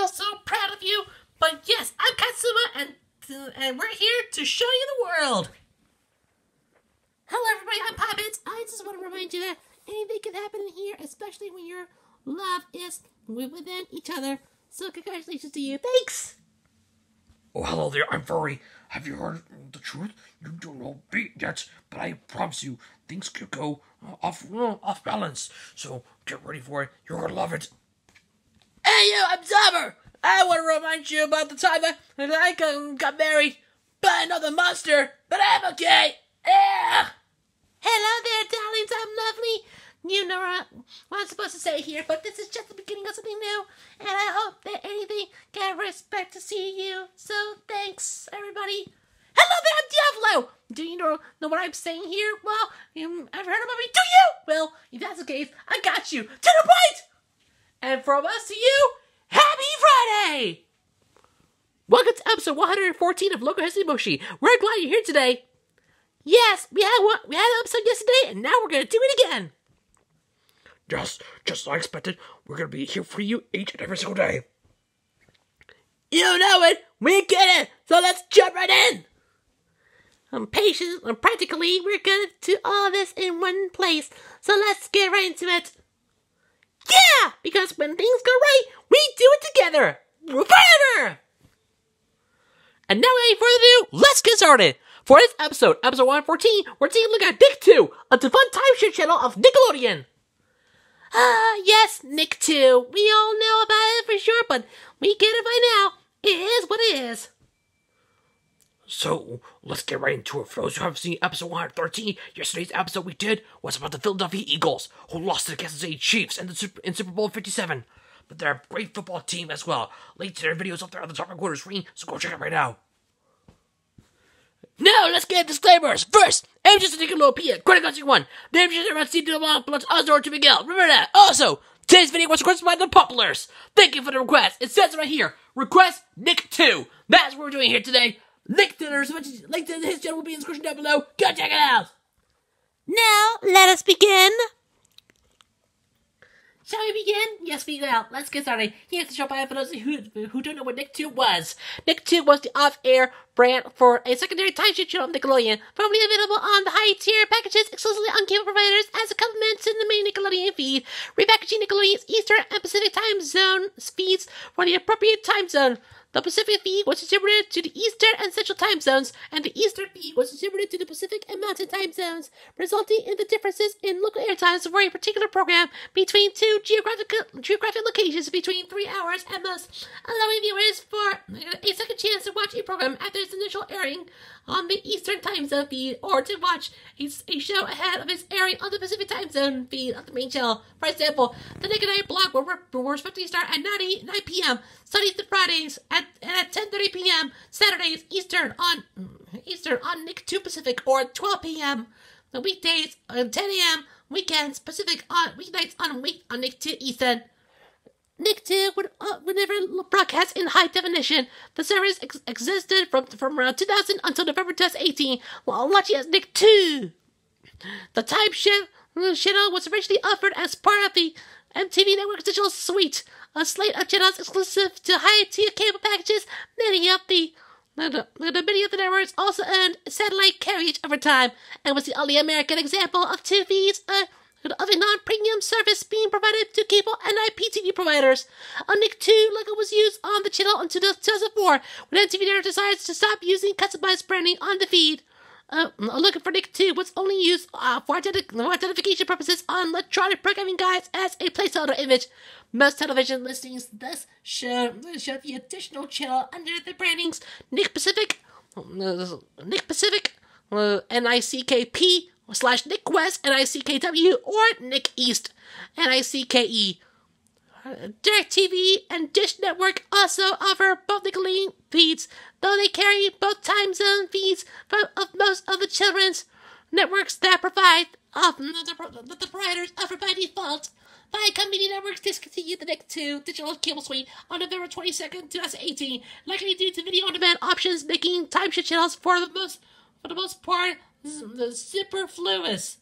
feel so proud of you. But yes, I'm Katsuma, and and we're here to show you the world. Hello, everybody. I'm Poppins. I just want to remind you that anything can happen in here, especially when your love is within each other. So congratulations to you. Thanks. Oh, hello there, I'm Furi. Have you heard the truth? You don't know beat yet, but I promise you, things could go uh, off off balance. So get ready for it. You're gonna love it. Hey, you, I'm Zommer. I want to remind you about the time that I got, married by another monster, but I'm okay. Yeah. Hello there, darlings. I'm lovely. You know what I'm supposed to say here, but this is just the beginning of something new, and I hope that anything can respect to see you. So thanks, everybody. Hello there, Diavlo. Do you know, know what I'm saying here? Well, I've heard about me. Do you? Well, if that's the case, I got you. To the point! And from us to you, Happy Friday! Welcome to episode 114 of Logo History Moshi. We're glad you're here today. Yes, we had one, we had an episode yesterday, and now we're gonna do it again. Just, just as I expected, we're gonna be here for you each and every single day. You know it, we get it. So let's jump right in. Um, I'm patient, and um, practically, we're gonna do all this in one place. So let's get right into it. Yeah, because when things go right, we do it together. Forever! And now, without any further ado, let's get started. For this episode, episode 114, we're taking a look at Nick 2, a fun timeshare channel of Nickelodeon. Ah, uh, yes, Nick 2. We all know about it for sure, but we get it by now. It is what it is. So, let's get right into it. For those who haven't seen episode 113, yesterday's episode we did was about the Philadelphia Eagles, who lost to the Kansas City Chiefs in, the Super, in Super Bowl 57. But they're a great football team as well. Link to their videos up there on the top right corner screen, so go check it right now. Now, let's get disclaimers. First, I'm just a Nickelodeon, Credit Country 1. The are seen to belong plus Osdor to Miguel. Remember that. Also, today's video was requested by the Poplars. Thank you for the request. It says right here, request Nick 2. That's what we're doing here today. Link to, their, link to his channel will be in the description down below. Go check it out. Now, let us begin. Shall we begin? Yes, we will. Let's get started. Here's the show by for those who, who don't know what Nick 2 was. Nick 2 was the off-air brand for a secondary timeshare channel of Nickelodeon, formerly available on the high-tier packages exclusively on cable providers as a complement to the main Nickelodeon feed, repackaging Nickelodeon's Eastern and Pacific time zone feeds for the appropriate time zone. The Pacific feed was distributed to the Eastern and Central time zones, and the Eastern feed was distributed to the Pacific and Mountain time zones, resulting in the differences in local air times for a particular program between two geographic geographic locations between three hours at most, allowing viewers for a second chance to watch a program after its initial airing on the Eastern time zone feed, or to watch a, a show ahead of its airing on the Pacific time zone feed of the main channel. For example, the and Night blog will, will respectively start at 9, 9 p.m. Sundays to Fridays at, at 10.30 p.m. Saturdays Eastern on Eastern on Nick 2 Pacific or 12 p.m. The weekdays at 10 a.m. Weekends Pacific on weeknights on week on Nick 2 Eastern. Nick 2 would, uh, would never broadcast in high definition. The service ex- existed from, from around 2000 until November 2018, while launching as Nick 2. The time shift channel was originally offered as part of the MTV Network Digital Suite, a slate of channels exclusive to high-tier cable packages. Many of the the, the many of the networks also earned satellite carriage over time, and was the only American example of TV's. Uh, of a non-premium service being provided to cable and IPTV providers. A Nick 2 logo was used on the channel until 2004 when MTV Network decides to stop using customized branding on the feed. Uh, looking for Nick 2 was only used uh, for, identi- for identification purposes on electronic programming guides as a placeholder image. Most television listings thus show, show the additional channel under the brandings Nick Pacific, uh, Nick Pacific, uh, N-I-C-K-P, slash Nick West, N-I-C-K-W, or Nick East, N-I-C-K-E. DirecTV and Dish Network also offer both feeds, though they carry both time zone feeds from, of most of the children's networks that provide often the, the, the providers offer by default. Viacom Media Networks discontinued the next 2 digital cable suite on November 22nd, 2018, likely due to video-on-demand options making timeshare channels for the most, for the most part, superfluous.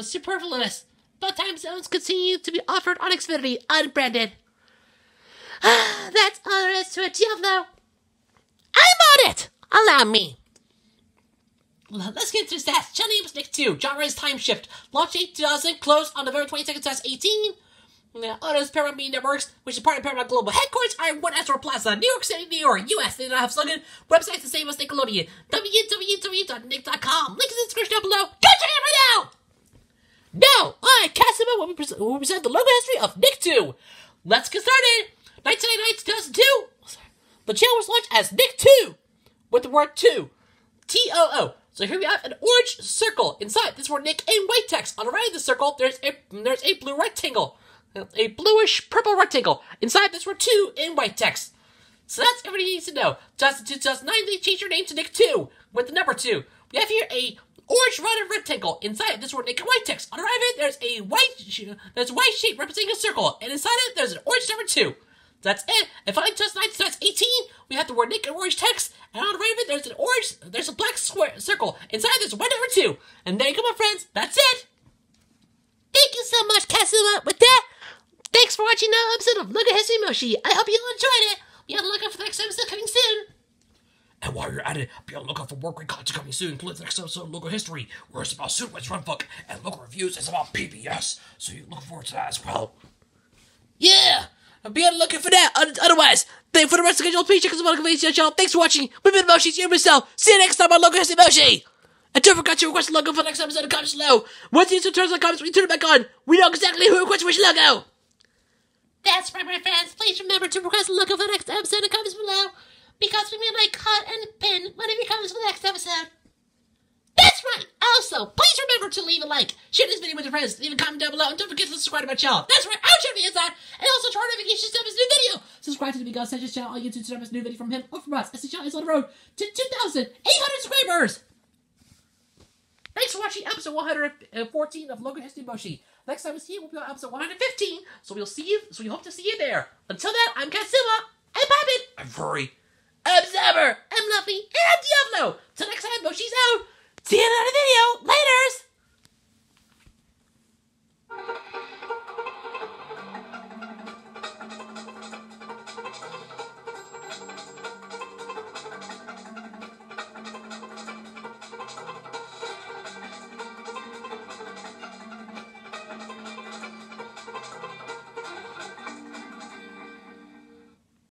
Superfluous. But time zones continue to be offered on Xfinity unbranded. Ah, that's all there is to it, Diavlo. I'm on it. Allow me. Let's get to stats. Channel name is Nick 2. Genre is Time Shift. Launch date 2000. Closed on November 22nd, 2018. Yeah, others Paramount Media Networks, which is part of Paramount Global Headquarters, are in One Astor Plaza, New York City, New York, US. They don't have slogan. Website's the same as Nickelodeon. www.nick.com. Link in the description down below. Go check it right now! Now, I, Casimir, will, pre- will present the logo history of Nick 2. Let's get started. 1999 2002. The channel was launched as Nick 2 with the word 2. T O O. So here we have an orange circle. Inside this word Nick in white text. On the right of the circle, there's a there's a blue rectangle. A bluish purple rectangle. Inside this word 2 in white text. So that's everything you need to know. 2002 2009, they changed your name to Nick 2 with the number 2. We have here a orange rounded rectangle. Inside this word Nick in white text. On the right of it, there's a white there's a white shape representing a circle. And inside it, there's an orange number 2. That's it. And finally, 2009 2018, we have the word in orange text. And on the right of it, there's an orange, there's a black square circle. Inside there's a white number 2. And there you go, my friends. That's it. Thank you so much, Katsuma. With that, thanks for watching another episode of Logo History Moshi. I hope you all enjoyed it. Be on the lookout for the next episode coming soon. And while you're at it, be on the lookout for more great content coming soon, including the next episode of Logo History, where it's about Superman's Runfuck, and Local Reviews is about PBS. So you look forward to that as well. Yeah. Be on the lookout for that. Otherwise, thank you for the rest of the schedule. Please check us out on the channel. Thanks for watching. We've been Moshi. See you myself. See you next time on Logo History Moshi. And don't forget to request a logo for the next episode of Comments Below. Once the answer turns on comments, we turn it back on. We know exactly who requested which logo. That's right, my friends. Please remember to request a logo for the next episode of Comments. Because we may like cut and pin of your comments for the next episode. That's right. Also, please remember to leave a like, share this video with your friends, leave a comment down below, and don't forget to subscribe to my channel. That's right. I'll share the inside, and also turn on notifications to this new video. Subscribe to the Miguel Sanchez channel on YouTube to know this new video from him or from us. As the channel is on the road to 2,800 subscribers. Thanks for watching episode 114 of Logo History Moshi. Next time we see you, we'll be on episode 115. So we'll see you. So we hope to see you there. Until then, I'm Katsuma. I'm Poppin. I'm Furi. I'm Luffy. And I'm Diavlo. Till next time, Moshi's out. See you in another video. Laters.